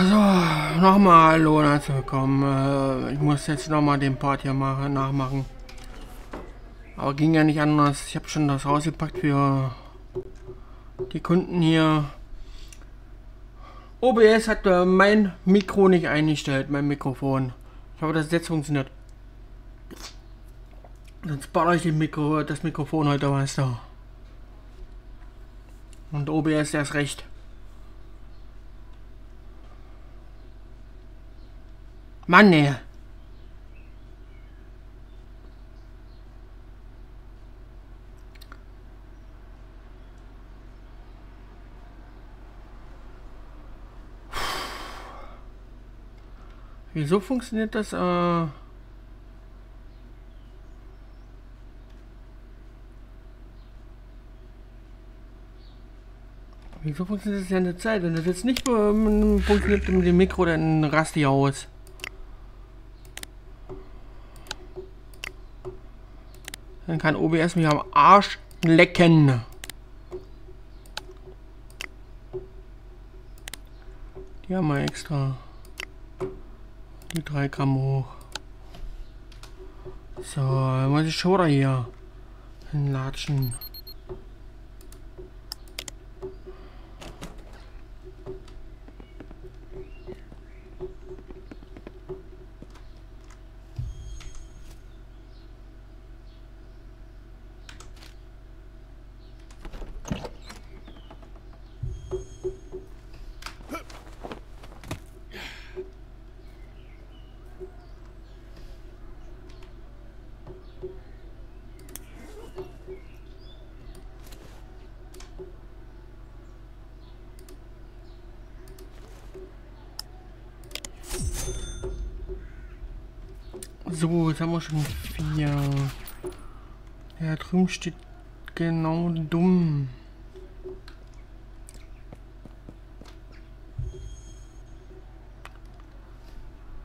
So, nochmal hallo und herzlich willkommen. Äh, ich muss jetzt nochmal den Part hier machen, nachmachen. Aber ging ja nicht anders. Ich habe schon das rausgepackt für die Kunden hier. OBS hat äh, mein Mikro nicht eingestellt, mein Mikrofon. Ich hoffe, dass es jetzt funktioniert. Sonst baller ich Mikro, das Mikrofon heute, weißt du. Und OBS erst recht. Mann, ey. Wieso funktioniert das? Äh Wieso funktioniert das ja eine Zeit? Wenn das jetzt nicht ähm, funktioniert mit dem Mikro, dann raste ich aus. Dann kann OBS mich am Arsch lecken. Die haben wir extra. Die 3 Gramm hoch. So, muss ich schon hier hinlatschen. So, jetzt haben wir schon vier. Ja, drüben steht genau dumm.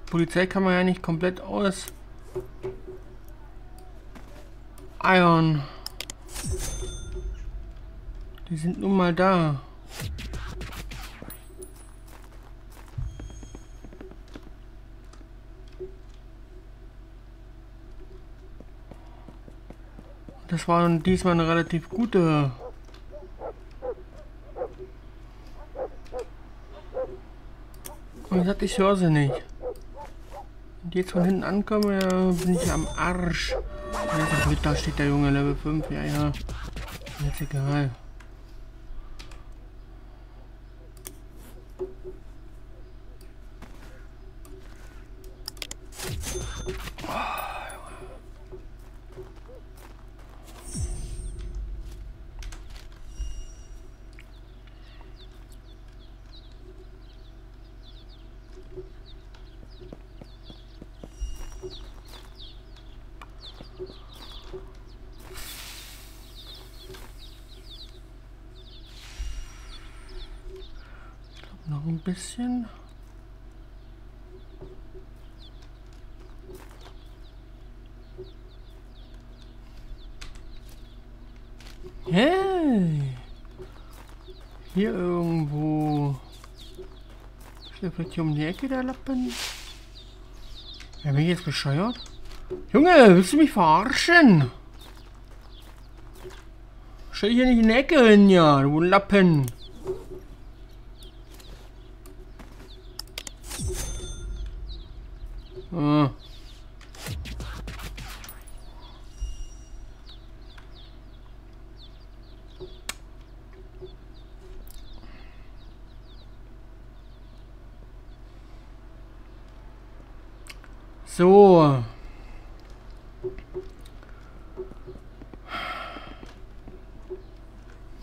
Polizei kann man ja nicht komplett aus. Iron. Die sind nun mal da. Das war diesmal eine relativ gute. Und ich sagte, ich höre sie nicht. Und jetzt von hinten ankomme, bin ich am Arsch. Da steht der Junge Level 5, ja, ja. Jetzt egal. Noch ein bisschen. Hey! Hier irgendwo. Schläft hier um die Ecke der Lappen? Ja, bin ich jetzt bescheuert? Junge, willst du mich verarschen? Stell hier nicht in die Ecke hin, ja, du Lappen. So.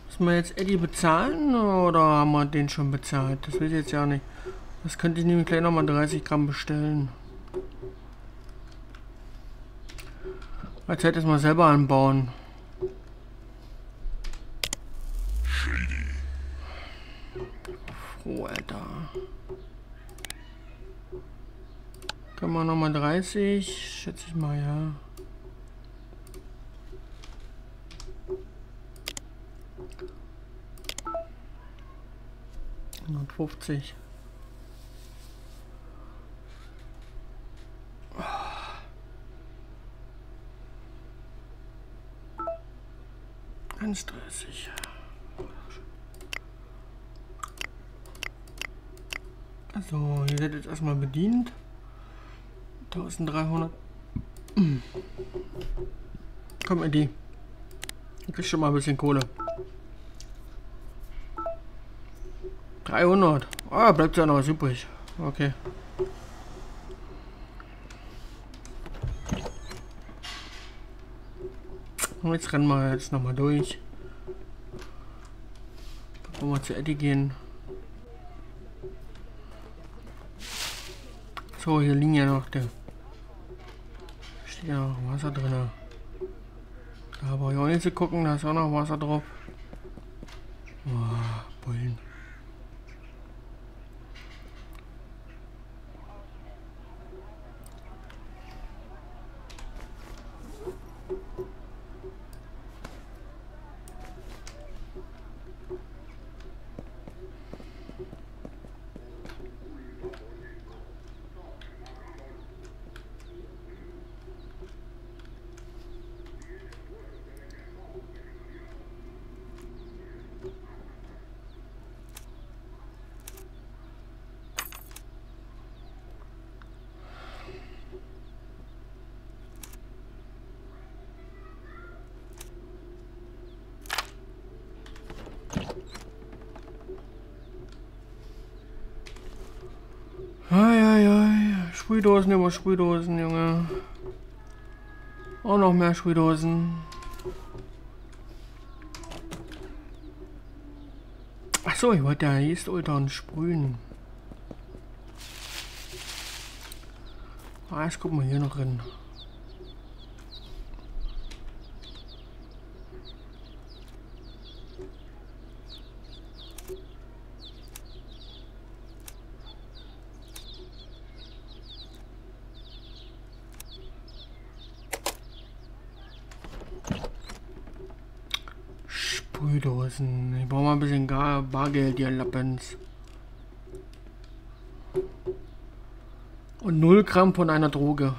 Müssen wir jetzt Eddie bezahlen oder haben wir den schon bezahlt? Das will ich jetzt ja nicht. Das könnte ich nämlich gleich nochmal 30 Gramm bestellen. Als hätte es mal selber anbauen. Froh, Alter. Können wir nochmal 30? Schätze ich mal, ja. Hundertfünfzig. 1,30. Also, ihr seid jetzt erstmal bedient. 1300. Komm, Eddie. Du kriegst schon mal ein bisschen Kohle. 300. Ah, bleibt ja noch was übrig. Okay. Und jetzt rennen wir jetzt nochmal durch. Bevor wir zu Eddie gehen. So, hier liegen ja noch der. Steht ja noch Wasser drin. Da brauche ich auch nicht zu gucken, da ist auch noch Wasser drauf. Oh, Bullen. Eieiei. Sprühdosen über Sprühdosen, Junge. Auch noch mehr Sprühdosen. Achso, ich wollte ja East Ultern sprühen. Ah, jetzt gucken wir hier noch rein. Sprühdosen. Ich brauche mal ein bisschen Gar Bargeld, ihr Lappens. Und 0 Gramm von einer Droge.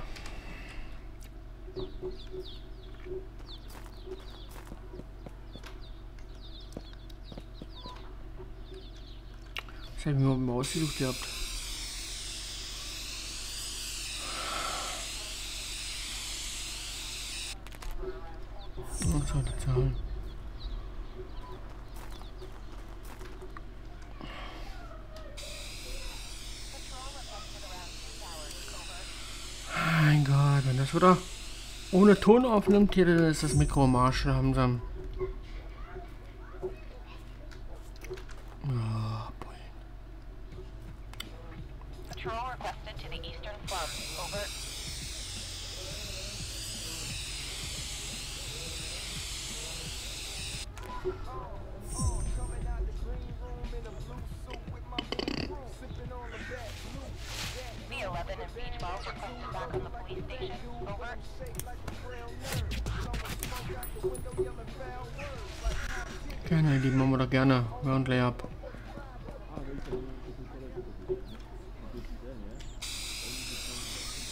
Das hätte ich mir mal ausgesucht gehabt. Was hat die Zahlen? Mein Das wieder ohne Ton aufnimmt, hier ist das Mikro am Arsch langsam. Oh, requested to the eastern front. Over. Gerne, die machen wir doch gerne. Wir und leer ab.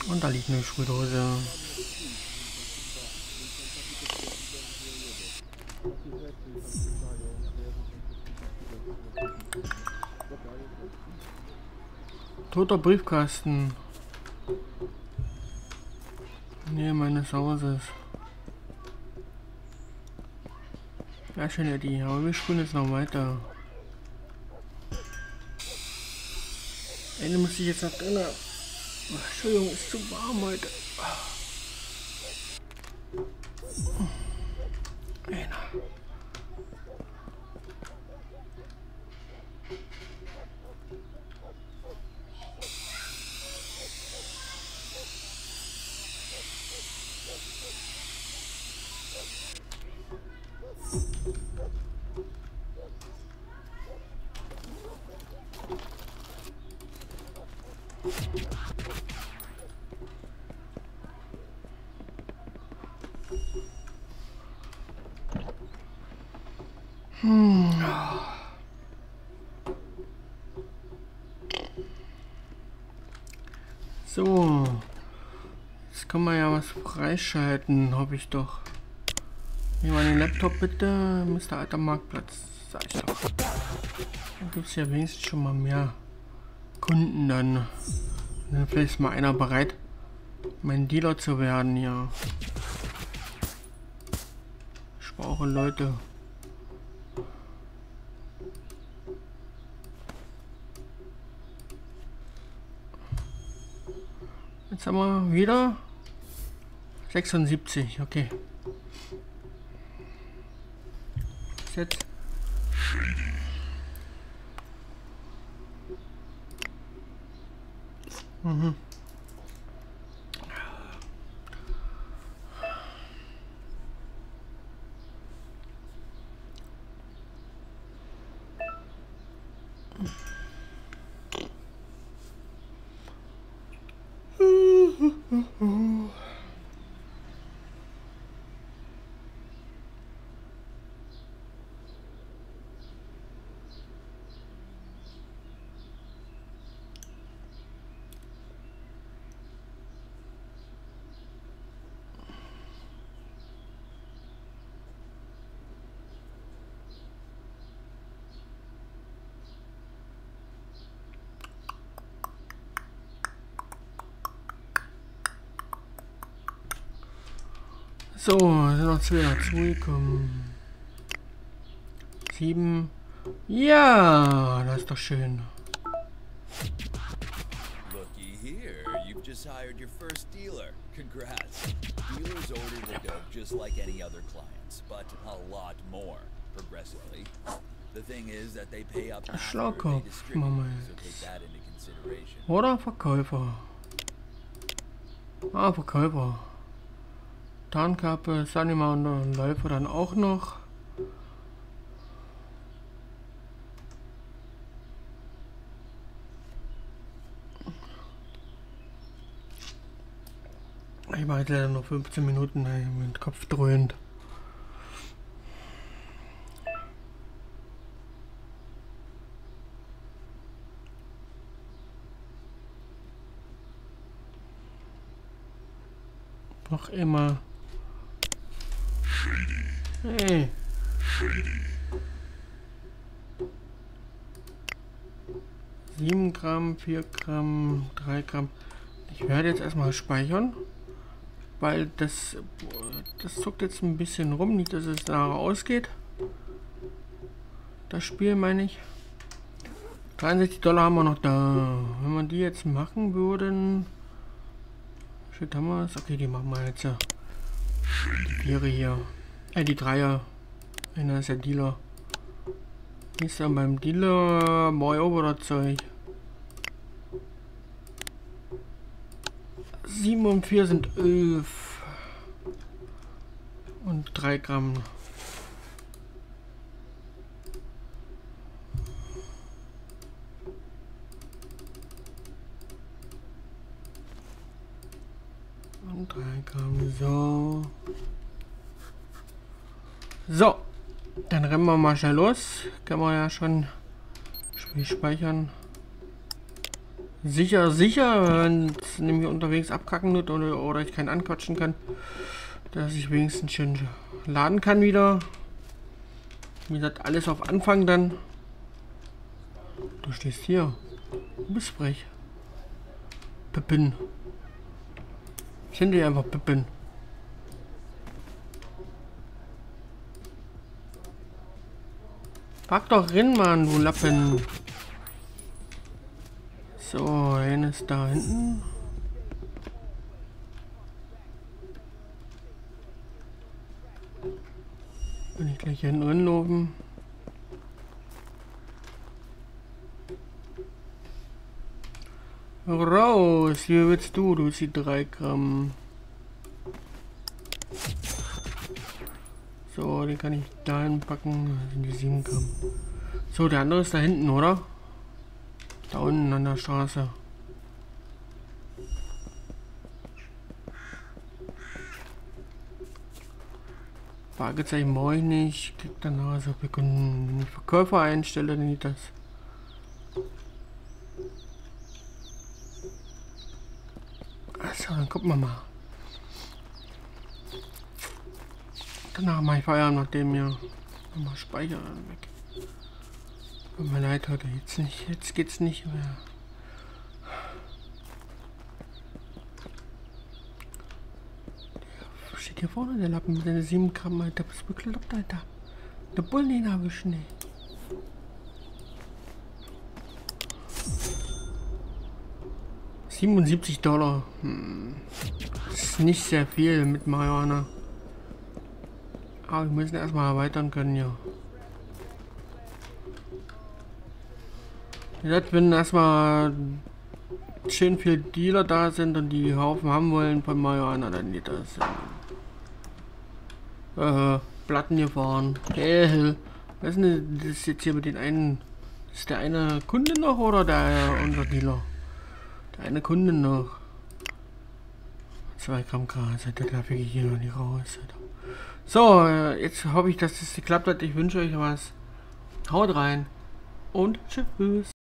Und da liegt eine Sprühdose. Toter Briefkasten. Nähe meines Hauses. Ja, schön, Eddie, aber wir spielen jetzt noch weiter. Ende muss ich jetzt noch drin. Ach, Entschuldigung, ist zu warm heute. Einer. So. Jetzt kann man ja was freischalten, hoffe ich doch. Nehmen wir den Laptop bitte, Mr. Alter Marktplatz. Sag ich doch. Dann gibt es ja wenigstens schon mal mehr Kunden dann. Dann vielleicht ist mal einer bereit, mein Dealer zu werden, ja. Ich brauche Leute. Jetzt haben wir wieder 76, okay. Jetzt. Mhm. So, sind noch zwei dazugekommen. Sieben. Ja, das ist doch schön. Looky here, you've just hired your first dealer. Congrats. Dealers order the dope just like any other clients, but a lot more, progressively. The thing is that they pay up consideration. Oder Verkäufer. Ah, Verkäufer. Tarnkappe, Sanima und Läufer dann auch noch. Ich war jetzt leider noch 15 Minuten ey, mit Kopf dröhnt. Noch immer. 7 Gramm, 4 Gramm, 3 Gramm. Ich werde jetzt erstmal speichern, weil das, das zuckt jetzt ein bisschen rum, nicht dass es nachher ausgeht. Das Spiel meine ich. 63 Dollar haben wir noch da. Wenn wir die jetzt machen würden. Shit haben wir es. Okay, die machen wir jetzt. Die Viere hier. Äh, die Dreier. Einer ist der Dealer. Ist dann beim Dealer Boy over das Zeug. 7 und 4 sind 11. Und 3 Gramm. Und 3 Gramm, so. So. Dann rennen wir mal schnell los. Können wir ja schon speichern. Sicher, sicher, wenn es nämlich unterwegs abkacken wird oder, oder ich keinen anquatschen kann, dass ich wenigstens schön laden kann wieder. Wie gesagt, alles auf Anfang dann. Du stehst hier. Du bist frech. Pippin. Ich nenne einfach Pippin. Pack doch rein, Mann, du Lappen. So, einer ist da hinten. Kann ich gleich hier hinten reinlaufen. Raus, wie willst du? Du sie 3 Gramm. So, den kann ich da hinpacken. Sind die 7 Gramm. So, der andere ist da hinten, oder? Da unten an der Straße. Fragezeichen brauche ich nicht. Krieg dann also wir können ich Verkäufer einstelle, dann geht das. Achso, dann gucken wir mal. Mache ich Feierabend, nachdem mir nochmal Speicher weg. Tut mir leid, heute jetzt nicht, jetzt geht's nicht mehr. Steht hier vorne, der Lappen mit seinen 7 Gramm, Alter. Was bekloppt, Alter? Der Bullen den erwischen, ey. Siebenundsiebzig Dollar. Hm. Das ist nicht sehr viel mit Marihuana. Aber wir müssen erstmal erweitern können, ja. Jetzt, wenn erstmal schön viele Dealer da sind und die Haufen haben wollen von Marihuana, dann geht das. Äh, Platten gefahren. Hey, was ist denn das jetzt hier mit den einen? Ist der eine Kunde noch oder der unser Dealer? Der eine Kunde noch. 2 Gramm Gras, da darf ich hier noch nicht raus. Alter. So, äh, jetzt hoffe ich, dass es geklappt hat. Ich wünsche euch was. Haut rein und tschüss.